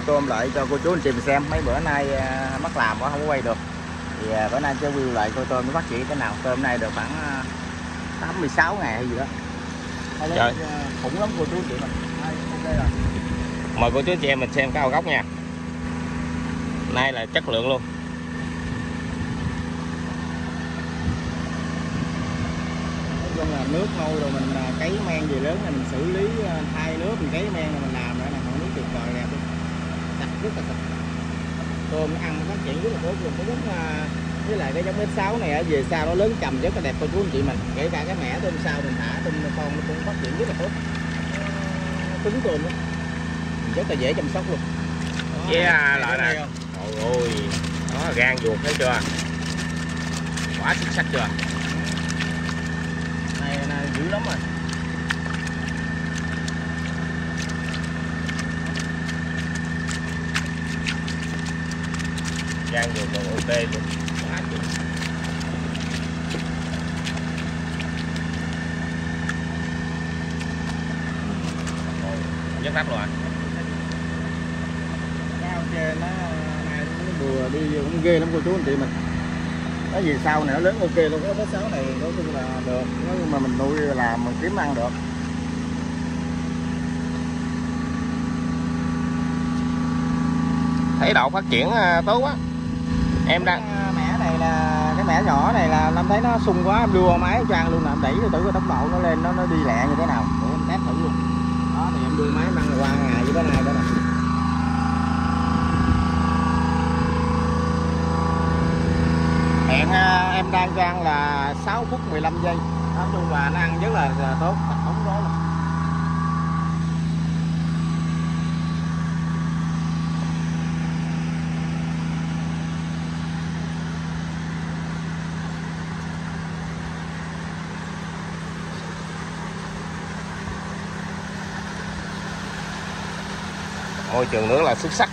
Nay review tôm lại cho cô chú anh chị mình xem. Mấy bữa nay à, mất làm quá không có quay được. Thì à, bữa nay sẽ review lại coi tôm nó phát triển thế nào. Tôm này được khoảng à, 86 ngày hay gì đó. Trời. à, khủng lắm cô chú anh chị mình. Rồi. mời cô chú chị em mình xem cái ao gốc nha nay là chất lượng luôn nói chung là nước nôi rồi mình à, cấy men gì lớn này mình xử lý à, thay nước mình cấy men rồi mình làm nữa này không nước tuyệt vời đẹp luôn sạch rất là sạch tôm ăn nó phát triển rất là tốt luôn. Cái giống à, với lại cái giống bếp sáu này về sau nó lớn chầm rất là đẹp cô chú anh chị mình. Kể cả cái mẻ tôm sau mình thả tôm con nó cũng phát triển rất là tốt. Nó cứng tôm lắm. Rất là dễ chăm sóc luôn. Đó, Yeah, loại này. Trời ơi Đó gan ruột thấy chưa? Quá xuất sắc chưa? Này, này dữ lắm rồi gan ruột còn ok luôn. Nhất đắp rồi cao trên nó này nó bừa đi cũng ghê lắm cô chú anh chị mình. Cái gì sau này nó lớn ok luôn cái sáu này nói chung là được. Nếu mà mình nuôi làm mình kiếm ăn được. Thấy độ phát triển à, tốt quá Em đang ờ, mẻ này là, cái mẻ nhỏ này là em thấy nó sung quá, em đưa máy cho ăn luôn nè em đẩy thử cái tốc độ nó lên, nó nó đi lẹ như thế nào. Để em test thử luôn. Đó, thì em đưa máy mang qua ngày với cái này đó nè. Hẹn ờ, em đang cho ăn là 6 phút 15 giây. Nói chung là nó ăn rất là là tốt. Môi trường nước là xuất sắc.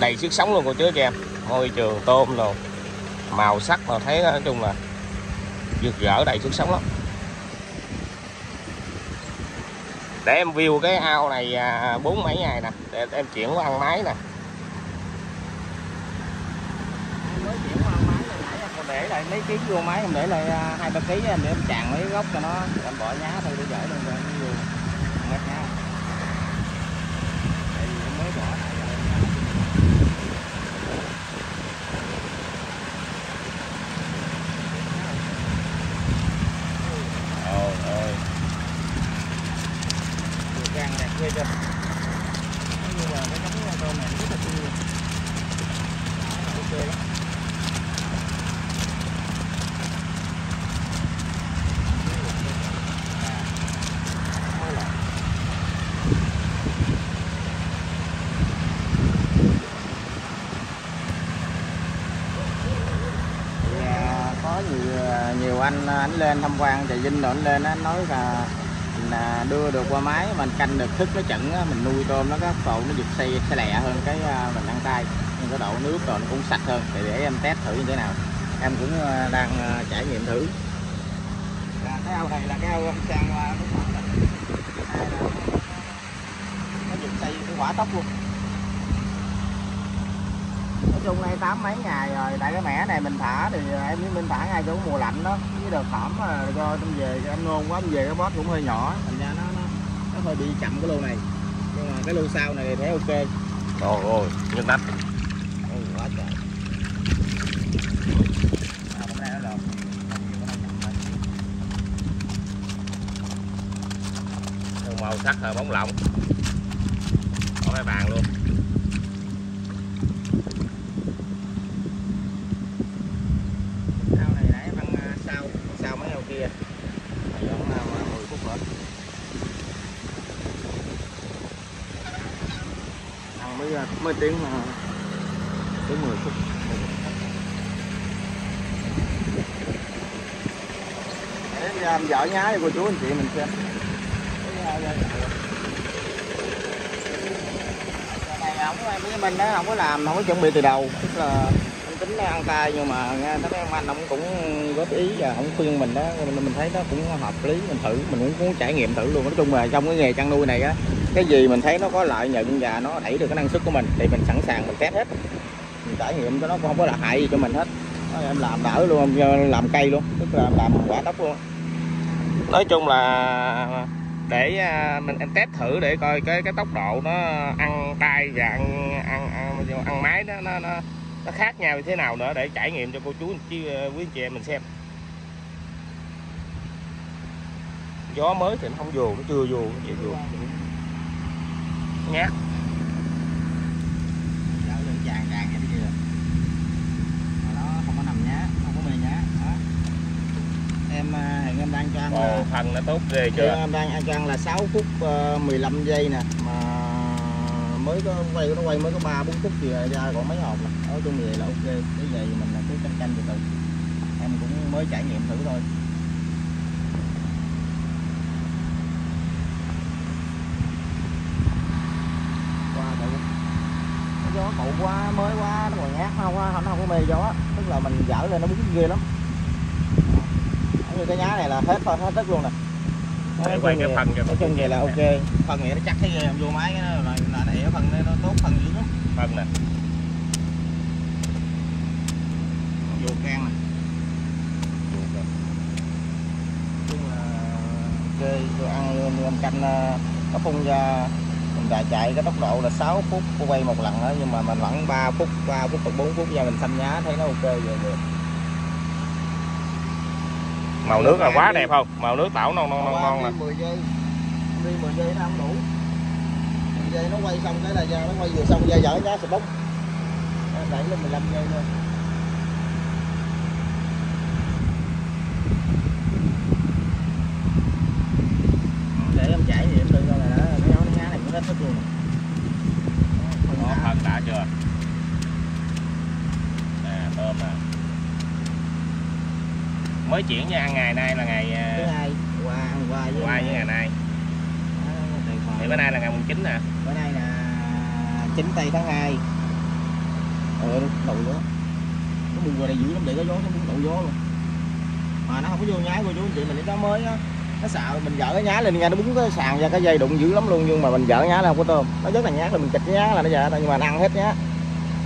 Đầy sức sống luôn cô chú chị em. Môi trường tôm rồi màu sắc mà thấy, nói chung là rực rỡ, đầy sức sống lắm. Để em view cái ao này à, bốn mấy ngày nè, để em chuyển qua ăn máy nè. Em mới chuyển qua máy để lại mấy ký vô máy em để lại à, hai ba ký em để em tràn mấy gốc cho nó, em bỏ nhá thôi, để dễ luôn rồi em vô mệt nha tại vì em mới bỏ nãy giờ em nhá. ôi ơi Vừa gan đẹp ghê chưa Nói chung là cái giống tôm này rất là tươi luôn. Đó, ok lắm Thì, à, có nhiều anh lên tham quan trà vinh rồi anh lên á, anh nói là mình đưa được qua máy mình canh được thức nó chẩn á, mình nuôi tôm nó các độ nó giật xe xe lẹ hơn cái à, mình ăn tay. Nhưng cái độ nước rồi nó cũng sạch hơn thì để em test thử như thế nào. Em cũng à, đang à, trải nghiệm thử. Và cái ao này là cái ao sang nước nó- nó giật xây cái quả tóc luôn nói chung nay tám mấy ngày rồi tại cái mẻ này mình thả thì em với minh thả ngay chỗ mùa lạnh đó. Với đợt thảm mà do em về em nôn quá em về cái bót cũng hơi nhỏ thành ra nó nó, nó hơi bị chậm cái lô này. Nhưng mà cái lô sau này thì thấy ok. Trời ơi nhức nách. Ôi, quá trời. À, màu sắc là bóng lộng có cái bàn luôn ao này nãy em ăn à, sau sau mấy ao kia Bây giờ cũng là 10 phút nữa ăn mới tiếng mà. Tiếng 10 phút. Để làm vợ nhá cho cô chú anh chị mình xem. Này không với mình đó không có làm, không có chuẩn bị từ đầu. Tức là anh tính ăn tay nhưng mà nghe thấy ông anh ông cũng góp ý và không khuyên mình đó. Mình thấy nó cũng hợp lý, mình thử. Mình cũng muốn trải nghiệm thử luôn. Nói chung là trong cái nghề chăn nuôi này á cái gì mình thấy nó có lợi nhuận và nó đẩy được cái năng suất của mình thì mình sẵn sàng mình test hết. Mình trải nghiệm cho nó không có là hại gì cho mình hết. Nói em làm đỡ luôn làm cây luôn tức là làm quả tóc luôn. Nói chung là để à, mình em test thử để coi cái cái tốc độ nó ăn tay và ăn ăn ăn, ăn máy nó nó nó nó khác nhau như thế nào nữa để trải nghiệm cho cô chú chứ à, quý anh chị em mình xem. Gió mới thì nó không vô nó chưa vô nó chưa vô nhát. Dạo lên tràn tràn vậy chưa? Mà nó không có nằm nhá không có mê nhá đó. Em à, hiện em đang cho ăn Ồ, là- phần nó tốt ghê chưa? Em đang ăn cho ăn là 6 phút uh, 15 giây nè mà mới có quay nó quay mới có 3 4 phút thì ra còn mấy hộp nè. Nói chung vậy là ok cái vậy mình là cứ canh canh từ từ. Em cũng mới trải nghiệm thử thôi qua thử Cái gió cũ quá mới quá nó còn ngát không nó không có mê gió. Tức là mình dở lên nó búng ghê lắm. Như cái nhá này là hết hết tất luôn nè. Để quay cái phần cho nói chung vậy là ok. phần này nó chắc thấy ghê vô máy cái nó là là đẻ phần này nó tốt phần dữ lắm. Phần nè. Vô can nè. Ok vô ăn canh nó phun ra đã chạy cái tốc độ là 6 phút quay một lần đó nhưng mà mình vẫn 3 phút 3 phút hoặc 4 phút ra mình xanh nhá thấy nó ok rồi được. Màu nước là quá đẹp không? Màu nước tảo non non non ngon nè. 10 giây. Đi 10 giây nó không đủ. 10 giây nó quay xong cái là ra nó quay vừa xong ra dở nhá sẽ bốc. Đẩy lên 15 giây thôi để em trải nghiệm từ coi là đó cái rất thích luôn Đó, phần đã chưa? Nè tôm nè. Mới chuyển nha ăn ngày nay là ngày thứ à, hai. Qua ăn qua với qua với ngày nay. Thì bữa nay là ngày mùng 9 nè. Bữa nay là 9 tây tháng 2 ờ nó đầu gió. Nó bùng vào đây dữ lắm để có gió nó bùng đầu gió luôn. Mà nó không có vô nhái cô chú anh chị mình nó mới á nó xạo mình dở cái nhá lên nghe nó búng cái sàn ra cái dây đụng dữ lắm luôn nhưng mà mình dở nhá là không có tôm. Nó rất là nhát là mình kịch nhá là nó giờ nhưng mà nó ăn hết nhá.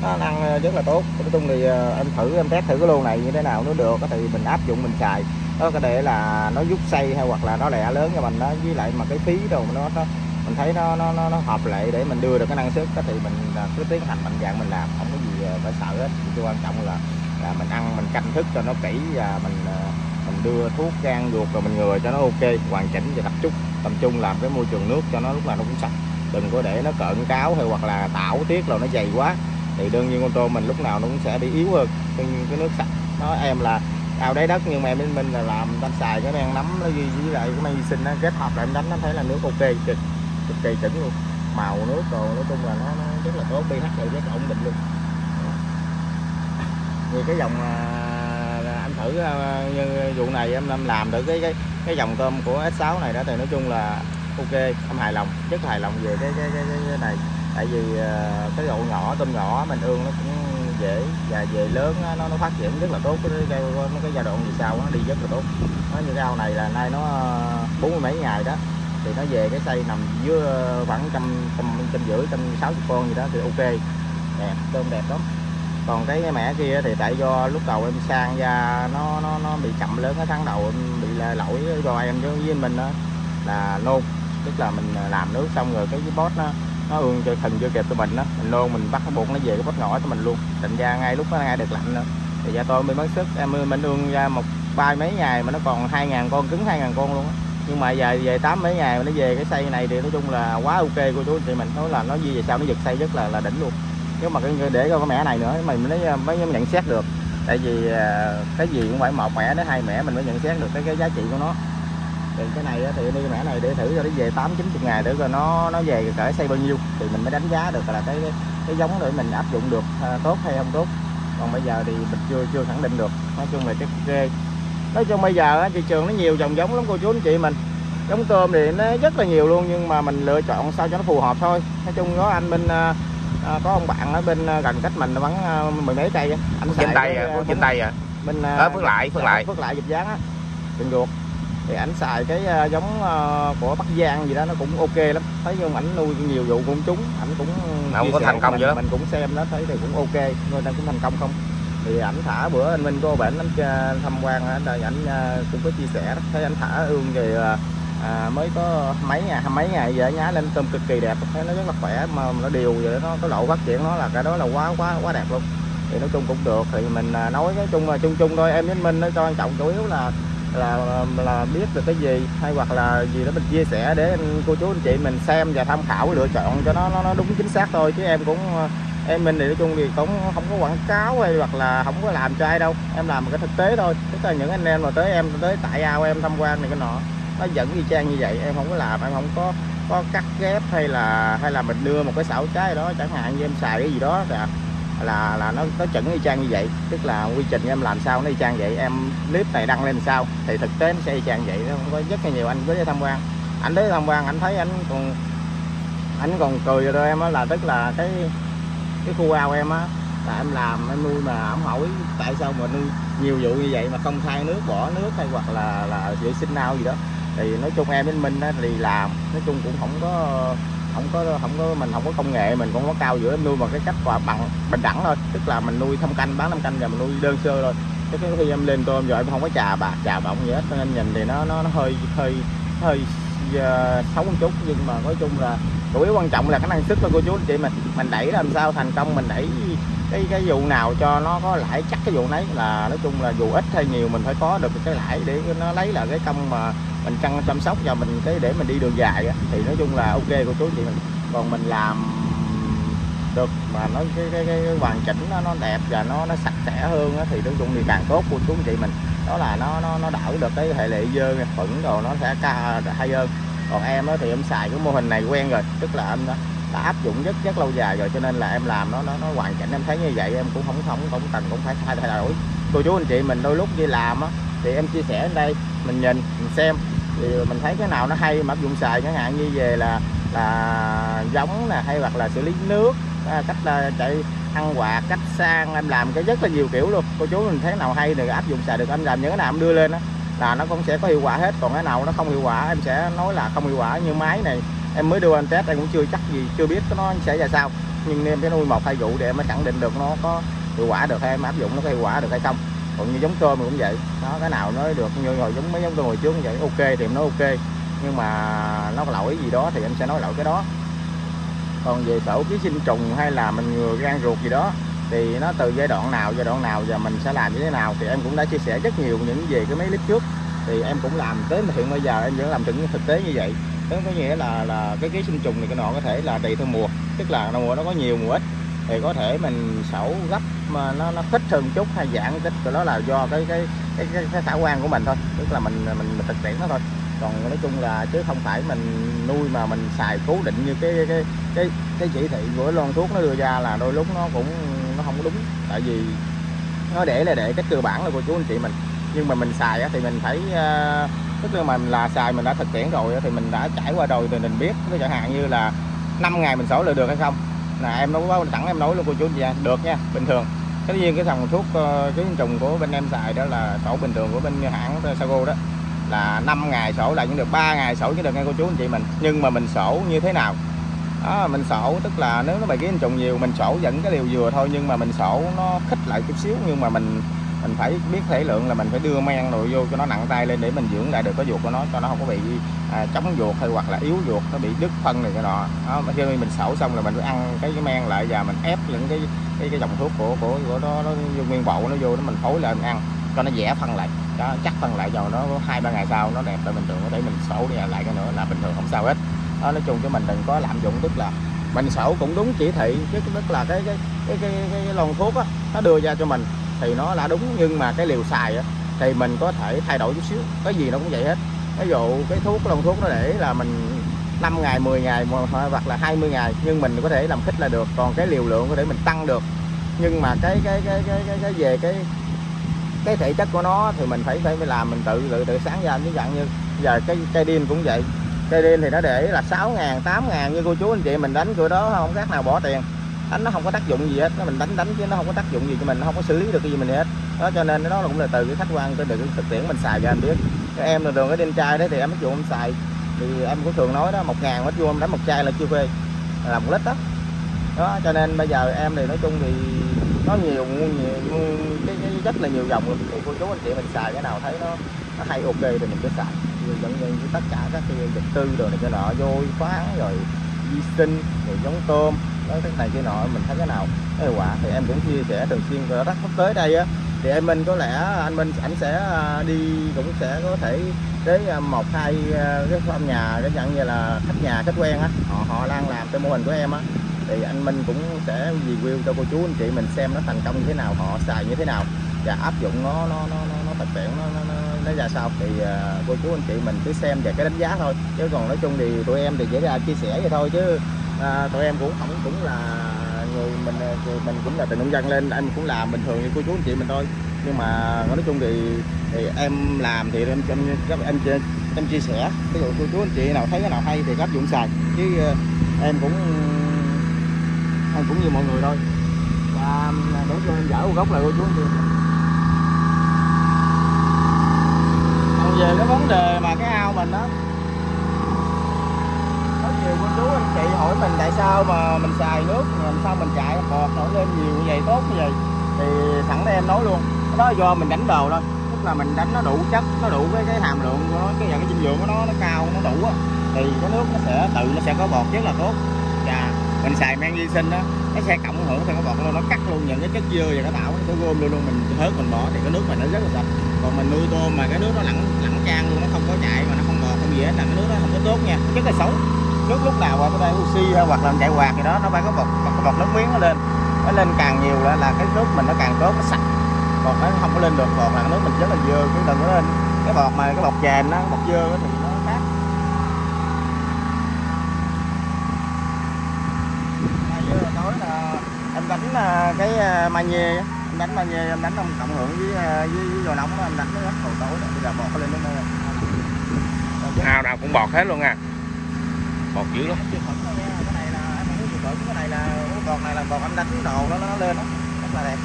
Nó ăn ờ, rất là tốt. Nói chung thì ờ, em thử em test thử cái lô này như thế nào nó được thì mình áp dụng mình xài. Nó có thể là nó giúp xây hay hoặc là nó lẻ lớn cho mình đó với lại mà cái phí đồ nó, nó mình thấy nó nó nó, nó hợp lệ để mình đưa được cái năng suất đó thì mình à, cứ tiến hành mạnh dạng mình làm không có gì ờ, phải sợ hết. Cái quan trọng là là mình ăn mình canh thức cho nó kỹ và mình mình đưa thuốc gan ruột rồi mình ngừa cho nó ok hoàn chỉnh và tập trung tập trung làm cái môi trường nước cho nó lúc nào nó cũng sạch. Đừng có để nó cợn cáo hay hoặc là tảo tiết rồi nó dày quá thì đương nhiên con tôm mình lúc nào nó cũng sẽ bị yếu hơn cái, cái nước sạch. Nó em là ao đáy đất nhưng mà em bên mình là làm anh xài cái men nấm nó ghi với lại cái men vi sinh nó kết hợp lại em đánh nó thấy là nước ok cực cực kỳ chuẩn luôn. Màu nước rồi nói chung là nó, nó rất là tốt pH rồi rất là ổn định luôn. Như cái dòng à, thử ờ, như vụ này em, làm được cái cái cái dòng tôm của S6 này đó thì nói chung là ok em hài lòng rất hài lòng về cái cái cái, cái, này. Tại vì ờ, cái độ nhỏ tôm nhỏ mình ương nó cũng dễ và về lớn nó nó phát triển rất là tốt cái cái, cái giai đoạn gì sau nó đi rất là tốt. Nó như cái ao này là nay nó à, bốn mươi mấy ngày đó thì nó về cái xây nằm dưới khoảng trăm trăm trăm rưỡi trăm sáu chục con gì đó thì ok. Đẹp tôm đẹp lắm còn cái mẻ kia thì tại do lúc đầu em sang ra nó nó nó bị chậm lớn, cái tháng đầu em bị lỗi do em chứ với mình đó, là nôn. Tức là mình làm nước xong rồi cái bót nó nó ương cho thần chưa kịp tụi mình đó. Mình nôn, mình bắt cái bột nó về, cái bót nhỏ cho mình luôn. Định ra ngay lúc nó ngay được lạnh nữa. Thì ra tôi mới mất sức, em mình ương ra một ba mấy ngày mà nó còn hai ngàn con, cứng hai ngàn con luôn á. Nhưng mà giờ về tám mấy ngày mà nó về cái xây này thì nói chung là quá ok của chú chị mình. Nói là nó gì về sau nó giật xây rất là là đỉnh luôn nếu mà cái để cái mẻ này nữa mình mới ờ, mới nhận xét được. Tại vì ờ, cái gì cũng phải một mẻ đến hai mẻ mình mới nhận xét được cái cái giá trị của nó. Thì cái này thì đi mẻ này để thử cho nó về tám chín chục ngày để coi nó nó về cỡ xây bao nhiêu thì mình mới đánh giá được là cái cái giống để mình áp dụng được à, tốt hay không tốt. Còn bây giờ thì mình chưa chưa khẳng định được. Nói chung là chắc ghê nói chung bây giờ thị trường nó nhiều dòng giống lắm cô chú anh chị mình. Giống tôm thì nó rất là nhiều luôn nhưng mà mình lựa chọn sao cho nó phù hợp thôi. Nói chung có anh bên à, có ông bạn ở bên à, gần cách mình bắn à, mười mấy cây á. anh Phước Tây cái, à, Phước Vĩnh Tây à. bên à, Ờ, Phước Lại, Phước Lại. phước lại dịch dáng á đừng ruột thì ảnh xài cái giống của bắc giang gì đó nó cũng ok lắm thấy nhưng ảnh nuôi nhiều vụ cũng trúng ảnh cũng Không có thành công mình, hết. mình cũng xem nó thấy thì cũng ok người ta cũng thành công không thì ảnh thả bữa anh Minh cô bệnh anh à, tham quan á rồi ảnh cũng có chia sẻ đó. thấy ảnh thả ương thì à, mới có mấy ngày hai mấy ngày vậy nhá lên tôm cực kỳ đẹp thấy nó rất là khỏe mà nó đều vậy nó có lộ phát triển nó là cái đó là quá quá quá đẹp luôn. Thì nói chung cũng được thì mình à, nói nói chung là chung chung thôi em với Minh nó cho quan trọng chủ yếu là là là biết được cái gì hay hoặc là gì đó mình chia sẻ để anh, cô chú anh chị mình xem và tham khảo lựa chọn cho nó nó, nó đúng chính xác thôi chứ em cũng à, em mình thì nói chung thì cũng không có quảng cáo hay hoặc là không có làm cho ai đâu em làm một cái thực tế thôi. Tức là những anh em mà tới em tới tại ao em tham quan này cái nọ nó vẫn y chang như vậy, em không có làm, em không có có cắt ghép hay là hay là mình đưa một cái xảo trái đó, chẳng hạn như em xài cái gì đó là là là nó nó chuẩn y chang như vậy. Tức là quy trình em làm sao nó y chang vậy, em clip này đăng lên sao thì thực tế nó sẽ y chang vậy, nó không có rất là nhiều anh tới tham quan. Anh tới tham quan, anh thấy anh còn anh còn cười rồi em á, là tức là cái cái khu ao em á, là em làm, em nuôi mà ông hỏi tại sao mà nuôi nhiều vụ như vậy mà không thay nước, bỏ nước hay hoặc là là vệ sinh ao gì đó thì nói chung em với Minh á, thì làm nói chung cũng không có không có không có mình không có công nghệ mình cũng có cao giữa em nuôi bằng cái cách quả bằng bình đẳng thôi. Tức là mình nuôi thâm canh bán thâm canh rồi mình nuôi đơn sơ thôi. Chứ cái khi em lên tôm rồi em không có trà bạc trà bọng gì hết cho nên nhìn thì nó nó, nó hơi hơi hơi uh, xấu một chút. Nhưng mà nói chung là chủ yếu quan trọng là cái năng suất của cô chú anh chị mình mình đẩy làm sao thành công mình đẩy cái cái vụ nào cho nó có lãi chắc cái vụ nấy. Là nói chung là dù ít hay nhiều mình phải có được cái lãi để nó lấy là cái công mà mình chăm chăm sóc và mình cái để mình đi đường dài á, thì nói chung là ok cô chú anh chị mình còn mình làm được mà nó cái cái, cái, cái hoàn chỉnh nó, nó đẹp và nó nó sạch sẽ hơn á, thì nói chung thì càng tốt cô chú anh chị mình. Đó là nó nó nó đỡ được cái hệ lụy dơ khuẩn rồi nó sẽ ca hay hơn. Còn em á, thì em xài cái mô hình này quen rồi tức là em đã, đã áp dụng rất rất lâu dài rồi cho nên là em làm nó nó nó hoàn chỉnh. Em thấy như vậy em cũng không không không cần cũng phải thay thay đổi. Cô chú anh chị mình đôi lúc đi làm á thì em chia sẻ ở đây mình nhìn mình xem thì mình thấy cái nào nó hay mà áp dụng xài chẳng hạn như về là là giống nè, hay hoặc là xử lý nước à, cách là chạy ăn quạt, cách sang, em làm cái rất là nhiều kiểu luôn. Cô chú mình thấy nào hay thì áp dụng xài được em làm những cái nào em đưa lên đó là nó cũng sẽ có hiệu quả hết. Còn cái nào nó không hiệu quả, em sẽ nói là không hiệu quả như máy này. Em mới đưa anh test, em cũng chưa chắc gì, chưa biết nó sẽ ra sao. Nhưng em cái nuôi một, hai vụ để em mới khẳng định được nó có hiệu quả được hay em áp dụng nó có hiệu quả được hay không còn như giống tôm cũng vậy. Đó, cái nào nói được như hồi giống mấy giống tôm hồi trước cũng vậy. Ok thì em nói ok. Nhưng mà nó có lỗi gì đó thì em sẽ nói lỗi cái đó. Còn về tổ ký sinh trùng hay là mình ngừa gan ruột gì đó, thì nó từ giai đoạn nào, giai đoạn nào và mình sẽ làm như thế nào thì em cũng đã chia sẻ rất nhiều những về cái mấy clip trước. Thì em cũng làm tới hiện bây giờ em vẫn làm thực thực tế như vậy. Đó có nghĩa là là cái ký sinh trùng này, cái nọ có thể là tùy theo mùa. Tức là mùa nó có nhiều, mùa ít thì có thể mình sẩu gấp mà nó nó khích hơn chút hay dạng kích rồi đó là do cái cái cái, cái, cái khả quan của mình thôi. Tức là mình mình, mình thực tiễn nó thôi. Còn nói chung là chứ không phải mình nuôi mà mình xài cố định như cái cái cái cái chỉ thị của lon thuốc nó đưa ra là đôi lúc nó cũng nó không có đúng. Tại vì nó để là để cái cơ bản là cô chú anh chị mình. Nhưng mà mình xài thì mình phải ờ, tức là mình là xài mình đã thực tiễn rồi thì mình đã trải qua rồi thì mình biết. Cái chẳng hạn như là 5 ngày mình sổ lại được hay không? Là em nói báo sẵn em nói luôn cô chú anh chị được nha bình thường. Tất nhiên cái thằng thuốc ờ, cái trùng của bên em xài đó là sổ bình thường của bên hãng Sago đó. Là 5 ngày sổ lại những được 3 ngày sổ chứ được nghe cô chú anh chị mình. Nhưng mà mình sổ như thế nào? Đó, mình sổ tức là nếu nó bị cái trùng nhiều mình sổ vẫn cái liều vừa thôi nhưng mà mình sổ nó khích lại chút xíu nhưng mà mình mình phải biết thể lượng là mình phải đưa men rồi vô cho nó nặng tay lên để mình dưỡng lại được cái ruột của nó cho nó không có bị à, chống ruột hay hoặc là yếu ruột nó bị đứt phân này cái nọ. Đó khi mình sổ xong là mình phải ăn cái, cái men lại và mình ép những cái cái cái dòng thuốc của của của nó nó vô nguyên bộ nó vô nó mình phối lên mình ăn cho nó dẻ phân lại. Đó chắc phân lại rồi nó hai ba ngày sau nó đẹp lại bình thường có thể mình sổ đi lại cái nữa là bình thường không sao hết. Đó, nói chung cho mình đừng có lạm dụng tức là mình sổ cũng đúng chỉ thị chứ tức là cái cái cái cái, cái, cái lon thuốc á nó đưa ra cho mình thì nó là đúng nhưng mà cái liều xài á thì mình có thể thay đổi chút xíu. Cái gì nó cũng vậy hết. Ví dụ cái thuốc lon thuốc nó để là mình 5 ngày 10 ngày hoặc là 20 ngày nhưng mình có thể làm khích là được. Còn cái liều lượng có thể mình tăng được. Nhưng mà cái cái cái cái cái, cái về cái cái thể chất của nó thì mình phải phải phải làm mình tự tự tự sáng ra. Ví dạng như giờ cái cây điên cũng vậy. Cây điên thì nó để là 6 ngàn 8 ngàn như cô chú anh chị mình đánh cửa đó không khác nào bỏ tiền đánh nó không có tác dụng gì hết. Nó mình đánh đánh chứ nó không có tác dụng gì cho mình nó không có xử lý được cái gì mình hết. Đó cho nên đó cũng là từ cái khách quan từ cái thực tiễn mình xài cho anh biết. Các em là đường cái đêm chai đấy thì em ví dụ em xài. Thì em cũng thường nói đó một ngàn mét vuông đánh một chai là chưa phê. Là một lít đó. Đó cho nên bây giờ em thì nói chung thì nó nhiều nhiều cái, cái rất là nhiều dòng luôn. Thì cô chú anh chị mình xài cái nào thấy nó nó hay ok thì mình cứ xài. Như dẫn như tất cả các cái vật tư rồi này cái nọ vôi khoáng rồi vi sinh rồi giống tôm đó cái này cái nọ mình thấy cái nào? Hiệu quả thì em cũng chia sẻ thường xuyên và rất sắp tới đây á. Thì em Minh có lẽ anh Minh ảnh sẽ à, đi cũng sẽ có thể tới à, một hai à, cái phòng nhà cái dạng như là khách nhà khách quen á. Họ họ đang làm cái mô hình của em á. Thì anh Minh cũng sẽ review cho cô chú anh chị mình xem nó thành công như thế nào họ xài như thế nào và áp dụng nó nó nó nó, nó thực tiễn nó, nó, nó, nó ra sao. Thì uh, cô chú anh chị mình cứ xem về cái đánh giá thôi. Chứ còn nói chung thì tụi em thì chỉ là chia sẻ vậy thôi chứ à, tụi em cũng không cũng là người mình người mình cũng là từ nông dân lên em cũng làm bình thường như cô chú anh chị mình thôi. Nhưng mà nói chung thì thì em làm thì em em em, em, em chia sẻ. Ví dụ cô chú anh chị nào thấy cái nào hay thì áp dụng xài. Chứ ờ, em cũng em cũng như mọi người thôi. Và à, đúng cho em dở một gốc là cô chú anh chị. Còn về cái vấn đề mà cái ao mình đó nhiều cô chú anh chị hỏi mình tại sao mà mình xài nước, làm sao mình chạy, bọt nổi lên nhiều như vậy, tốt như vậy. Thì sẵn đây em nói luôn đó do mình đánh đồ thôi, tức là mình đánh nó đủ chất, nó đủ cái cái hàm lượng của nó, cái cái dinh dưỡng của nó nó cao, nó đủ á, thì cái nước nó sẽ, tự nó sẽ có bọt rất là tốt. Và mình xài men vi sinh đó nó sẽ cộng hưởng thì cái bọt luôn nó cắt luôn những cái chất dơ và nó tạo cái gom luôn luôn. Mình hớt mình bỏ thì cái nước mình nó rất là sạch. Còn mình nuôi tôm mà cái nước nó lẳng lẳng trang luôn, nó không có chạy mà nó không bọt, không gì hết, là cái nước nó không có tốt nha. Rất là xấu nước lúc nào qua cái đây oxy hoặc là chạy quạt gì đó nó phải có bọt có bọt nước miếng nó lên. Nó lên càng nhiều là, là cái nước mình nó càng tốt nó sạch. Còn nó không có lên được bọt là cái nước mình rất là dơ cái đừng có lên. Cái bọt mà cái bọt chèn nó bọt dơ thì nó khác. Nói là em đánh à, cái à, magie em đánh magie em đánh ông cộng hưởng với à, với, với dò nóng đó, em đánh nó rất hồi tối bây giờ bọt lên đến đây nào nào cũng bọt hết luôn à ngọt dữ lắm. Cái này là em cái này là cái bọt này là bọt em đánh đồ nó nó lên đó. Rất là đẹp.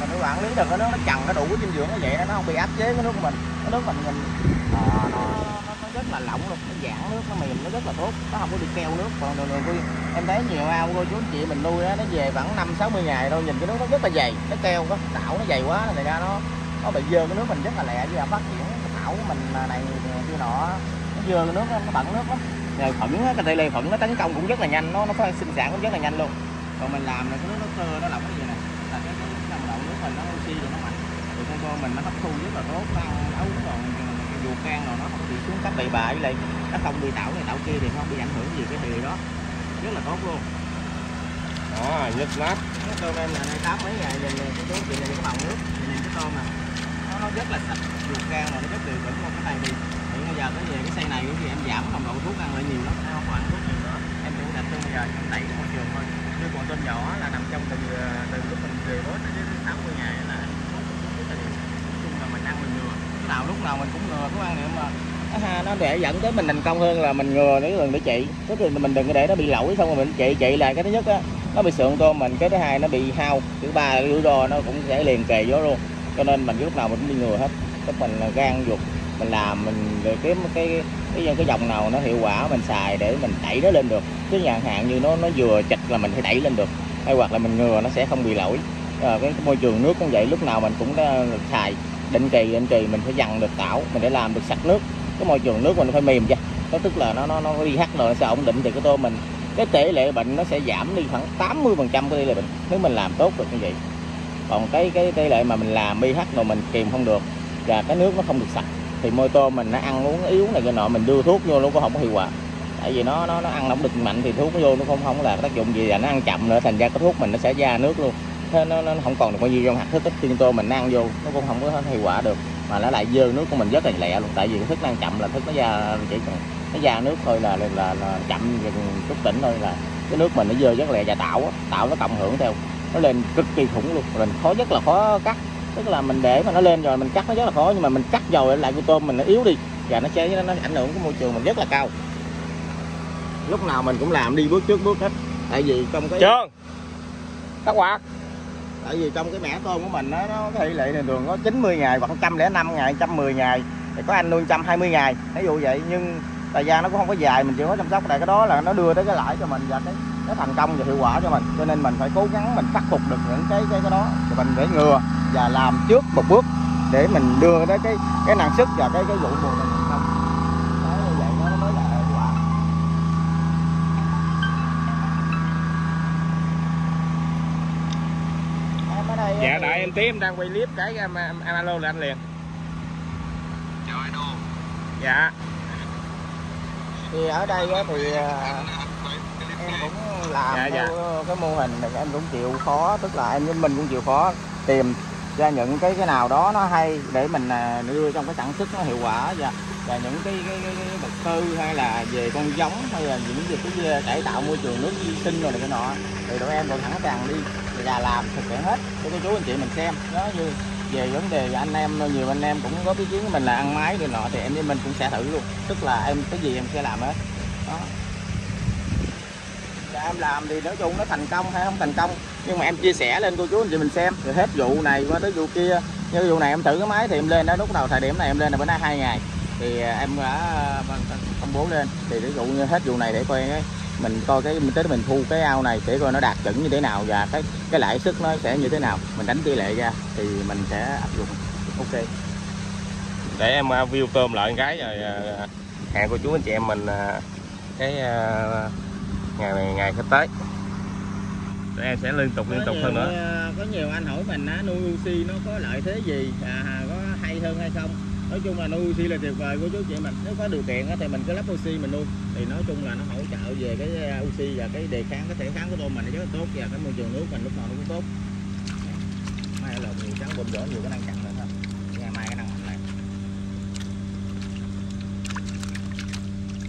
Mà nếu bạn lý được cái nước nó chằn nó đủ cái dinh dưỡng nó vậy nó không bị áp chế cái nước của mình. Cái nước mình mình à, nó, nó, nó rất là lỏng luôn nó giãn nước nó mềm nó rất là tốt. Nó không có bị keo nước còn đường đường em thấy nhiều ao cô chú anh chị mình nuôi đó, nó về khoảng năm sáu mươi ngày thôi nhìn cái nước nó rất là dày nó keo có tảo nó dày quá này ra nó nó bị dơ cái nước mình rất là lẹ. Với phát triển cái của mình à, này kia nọ nó dơ cái nước nó bẩn nước lắm nhờ phẫn cái tỷ lệ phẫn nó tấn công cũng rất là nhanh nó nó phải sinh sản cũng rất là nhanh luôn. Còn mình làm này cái nước nó cơ nó lỏng như này là cái cái dòng đậu nước mình nó oxy rồi nó mạnh. Thì con tôm mình nó hấp thu rất là tốt nó ăn nấu còn ruột gan rồi nó không bị xuống cấp bậy bạ với lại nó không bị tảo này tảo kia thì không bị ảnh hưởng gì cái điều đó. Rất là tốt luôn. Đó nhức nát cái tôm em là này tám mấy ngày nhìn cái chú chị nhìn cái màu nước. Nhìn cái tôm này nó nó rất là sạch ruột gan rồi nó rất điều chỉnh một cái này thì hiện bây giờ cái về cái xây này thì em giảm nồng độ thuốc ăn lại nhiều lắm. Em không ăn thuốc nhiều nữa. Em cũng đặt tương bây giờ em đẩy môi trường thôi. Như còn tôm nhỏ là nằm trong từ từ lúc mình về bớt đến tám mươi ngày là chung là mình ăn mình ngừa. Cái nào lúc nào mình cũng ngừa cái quan niệm mà. Ha, nó để dẫn tới mình thành công hơn là mình ngừa cái đường để trị tức là mình đừng có để nó bị lỗi xong rồi mình trị trị lại cái thứ nhất á nó bị sượng tôm mình cái thứ hai nó bị hao thứ ba là rủi ro nó cũng sẽ liền kề vô luôn. Cho nên mình lúc nào mình cũng đi ngừa hết. Tức mình là gan ruột mình làm mình để kiếm cái cái cái dòng nào nó hiệu quả mình xài để mình đẩy nó lên được. Chứ nhà hạn như nó nó vừa chịch là mình phải đẩy lên được. Hay hoặc là mình ngừa nó sẽ không bị lỗi. À, cái môi trường nước cũng vậy lúc nào mình cũng xài định kỳ định kỳ mình phải dằn được tảo mình để làm được sạch nước. Cái môi trường nước mình phải mềm ra nó tức là nó nó nó đi hắt rồi nó sẽ ổn định thì cái tôm mình. Cái tỷ lệ bệnh nó sẽ giảm đi khoảng 80 phần trăm cái tỷ lệ bệnh nếu mình làm tốt được như vậy. Còn cái cái tỷ lệ mà mình làm pH rồi mình kìm không được và cái nước nó không được sạch thì môi tôm mình nó ăn uống yếu này cái nọ mình đưa thuốc vô nó cũng không có hiệu quả. Tại vì nó nó nó ăn không được mạnh thì thuốc nó vô nó không không là tác dụng gì và nó ăn chậm nữa thành ra cái thuốc mình nó sẽ ra nước luôn. Thế nó, nó không còn được bao nhiêu trong hạt thức tích tiên tô mình ăn vô nó cũng không có hiệu quả được mà nó lại dơ nước của mình rất là lẹ luôn. Tại vì cái thức ăn chậm là thức nó ra chỉ cần nó ra nước thôi là là, là, là chậm chút tỉnh thôi là cái nước mình nó dơ rất lẹ và tạo tạo nó cộng hưởng theo nó lên cực kỳ khủng luôn lên khó rất là khó cắt tức là mình để mà nó lên rồi mình cắt nó rất là khó nhưng mà mình cắt rồi lại cái tôm mình nó yếu đi và nó sẽ nó ảnh hưởng cái môi trường mình rất là cao. Lúc nào mình cũng làm đi bước trước bước hết tại vì trong cái Trơn Tắt quạt tại vì trong cái mẻ tôm của mình nó, nó cái tỷ lệ này thường có 90 ngày hoặc 105 ngày 110 ngày thì có anh nuôi 120 ngày ví dụ vậy. Nhưng thời gian nó cũng không có dài mình chịu có chăm sóc tại cái đó là nó đưa tới cái lãi cho mình và cái cái thành công và hiệu quả cho mình. Cho nên mình phải cố gắng mình khắc phục được những cái cái cái đó. Thì mình phải ngừa và làm trước một bước để mình đưa tới cái cái năng suất và cái cái vụ mùa mình thành công. Đó, như vậy nó mới là hiệu quả. Em ở đây Dạ thì- đợi em tí em đang quay clip cái em, em, em alo là anh liền. Chào idol. Dạ. Thì ở đây á thì à, em cũng làm Dạ, theo cái mô hình này em cũng chịu khó tức là em với mình cũng chịu khó tìm ra những cái cái nào đó nó hay để mình à, đưa trong cái sản xuất nó hiệu quả và và những cái cái cái, cái vật tư hay là về con giống hay là những về cái cải tạo môi trường nước vi sinh rồi này cái nọ thì tụi em còn thẳng càng đi và làm thực hiện hết. Cho cô chú anh chị mình xem đó như về vấn đề anh em nhiều anh em cũng có ý kiến của mình là ăn máy rồi nọ thì em với mình cũng sẽ thử luôn. Tức là em cái gì em sẽ làm hết. Đó em làm thì nói chung nó thành công hay không thành công. Nhưng mà em chia sẻ lên cô chú anh chị mình xem. Rồi hết vụ này qua tới vụ kia. Như vụ này em thử cái máy thì em lên đó, lúc đầu thời điểm này em lên là bữa nay hai ngày. Thì à, em à, đã công bố lên. Thì ví dụ như hết vụ này để coi cái, mình coi cái, mình tới mình thu cái ao này để coi nó đạt chuẩn như thế nào và cái cái lãi suất nó sẽ như thế nào. Mình đánh tỷ lệ ra thì mình sẽ áp dụng. Ok. Để em à, view tôm lại cái rồi hẹn cô chú anh chị em mình cái à, ngày ngày sắp tới. Tụi em sẽ liên tục liên tục hơn nữa. ờ, có nhiều anh hỏi mình á nuôi Uzi nó có lợi thế gì? À, có hay hơn hay không? Nói chung là nuôi Uzi là tuyệt vời của chú chị mình. Nếu có điều kiện á thì mình cứ lắp Uzi mình nuôi. Thì nói chung là nó hỗ trợ về cái à, Uzi và cái đề kháng cái thể kháng của tôm mình nó rất là tốt và cái môi trường nước mình lúc nào nó cũng tốt. Mai là nhiều trắng bơm đỏ nhiều cái năng chặn rồi thôi. Ngày mai cái năng mạnh này.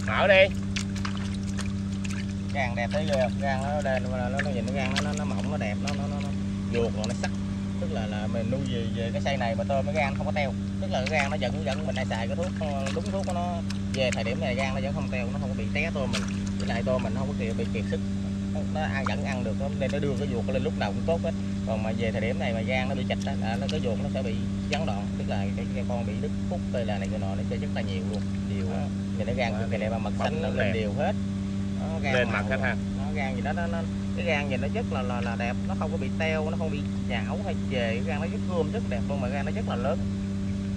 Mở đi gan đẹp thấy ghê gan nó lên nó, nó, nó nhìn nó gan nó, nó nó mỏng nó đẹp nó nó nó, nó ruột rồi nó sắc. Tức là là mình nuôi về, về cái xây này mà tôm cái gan không có teo. Tức là cái gan nó vẫn vẫn mình hay xài cái thuốc ờ, đúng thuốc của nó. Về thời điểm này gan nó vẫn không teo nó không có bị té tôm mình. Với lại tôm mình nó không có bị, bị kiệt sức. Nó, nó ăn vẫn ăn được nó- nên nó đưa cái ruột lên lúc nào cũng tốt hết. Còn mà về thời điểm này mà gan nó bị chạch á là nó cái ruột nó sẽ bị gián đoạn. Tức là cái, cái con bị đứt phúc hay là này cái nọ nó sẽ rất là nhiều luôn. Nhiều đó. nhìn nó gan cực kỳ đẹp mà mật xanh nó lên đều hết nó Lên mặt hết ha. Nó gan gì đó nó, nó cái gan nhìn nó rất là, là là đẹp. Nó không có bị teo nó không bị nhão hay chề. Cái gan nó rất gươm rất đẹp luôn mà gan nó rất là lớn.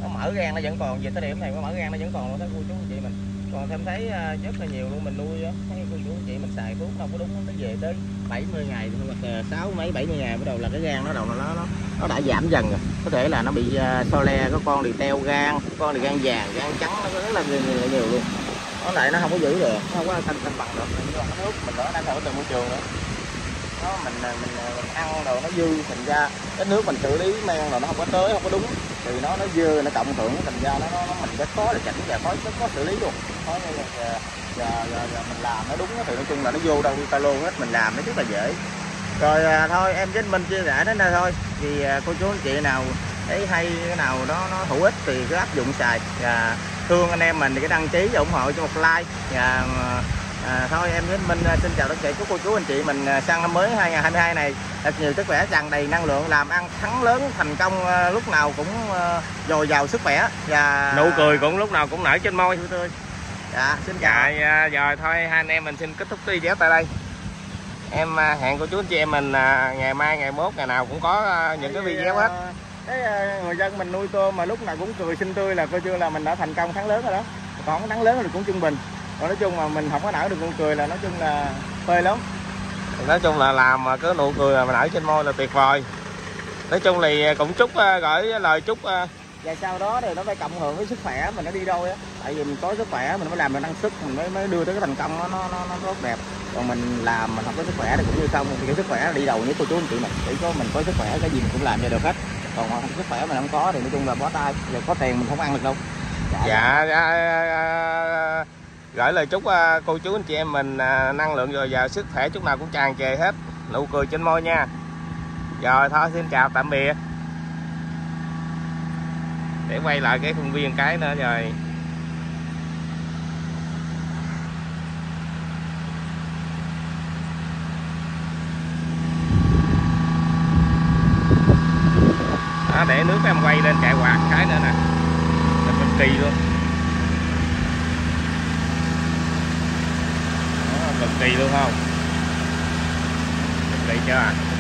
Nó mở gan nó vẫn còn về tới điểm này nó mở gan nó vẫn còn luôn đó cô chú anh chị mình. Còn thêm thấy à, rất là nhiều luôn mình nuôi á. Thấy cô chú anh chị mình xài thuốc đâu có đúng nó về tới 70 ngày hoặc là sáu mấy 70 ngày bắt đầu là cái gan nó đầu nó nó nó đã giảm dần rồi. Có thể là nó bị uh, so le có con thì teo gan có con thì gan vàng gan trắng nó rất là nhiều, nhiều luôn nó lại nó không có giữ được. Nó không có cân cân bằng được mình cái nước mình nó đang ở từ môi trường nữa nó mình à, mình, à, mình ăn rồi nó dư thành ra cái nước mình xử lý men rồi nó không có tới không có đúng. Thì nó nó dư nó cộng hưởng thành ra nó, nó, mình rất khó là chỉnh và khó rất khó xử lý luôn. Khó như là giờ giờ và, mình làm nó đúng thì nói chung là nó vô đâu ta luôn hết mình làm nó rất là dễ. Rồi à, thôi em với Minh chia sẻ đến đây thôi. Thì à, cô chú anh chị nào thấy hay cái nào đó nó hữu ích thì cứ áp dụng xài. Và thương anh em mình thì cái đăng ký và ủng hộ cho một like. Và à, thôi em với Minh à, xin chào tất cả các cô chú anh chị mình à, sang năm mới 2022 này. Thật nhiều sức khỏe tràn đầy năng lượng làm ăn thắng lớn thành công à, lúc nào cũng à, dồi dào sức khỏe. Và Nụ cười cũng lúc nào cũng nở trên môi. Tươi dạ xin chào. Dạ, à, rồi thôi hai anh em mình xin kết thúc video tại đây. Em à, hẹn cô chú anh chị em mình à, ngày mai, ngày mốt, ngày nào cũng có à, những cái video hết. Ờ, cái ờ, người dân mình nuôi tôm mà lúc nào cũng cười xinh tươi là coi chưa là mình đã thành công thắng lớn rồi đó. Còn thắng lớn thì cũng trung bình. Còn nói chung mà mình không có nở được nụ cười là nói chung là phê lắm. Nói chung là làm mà cứ nụ cười mà nở trên môi là tuyệt vời. Nói chung thì cũng chúc à, gửi lời chúc và sau đó thì nó phải cộng hưởng với sức khỏe mình nó đi đâu á. Tại vì mình có sức khỏe mình mới làm được năng suất mình mới mới đưa tới cái thành công nó nó nó, nó tốt đẹp. Còn mình làm mình không có sức khỏe thì cũng như không. Thì cái sức khỏe là đi đầu nhất của chú anh chị mình. Chỉ có mình có sức khỏe cái gì mình cũng làm ra được hết còn không sức khỏe mà không có thì nói chung là bó tay. Giờ có tiền mình không ăn được đâu. Dạ, dạ, dạ gửi lời chúc à, cô chú anh chị em mình à, năng lượng dồi dào sức khỏe chút nào cũng tràn trề hết. Nụ cười trên môi nha. Rồi thôi xin chào tạm biệt. Để quay lại cái khuôn viên cái nữa rồi. Để nước em quay lên chạy quạt cái nữa nè. Là cực kỳ luôn. Đó, cực kỳ luôn không? Cực kỳ chưa à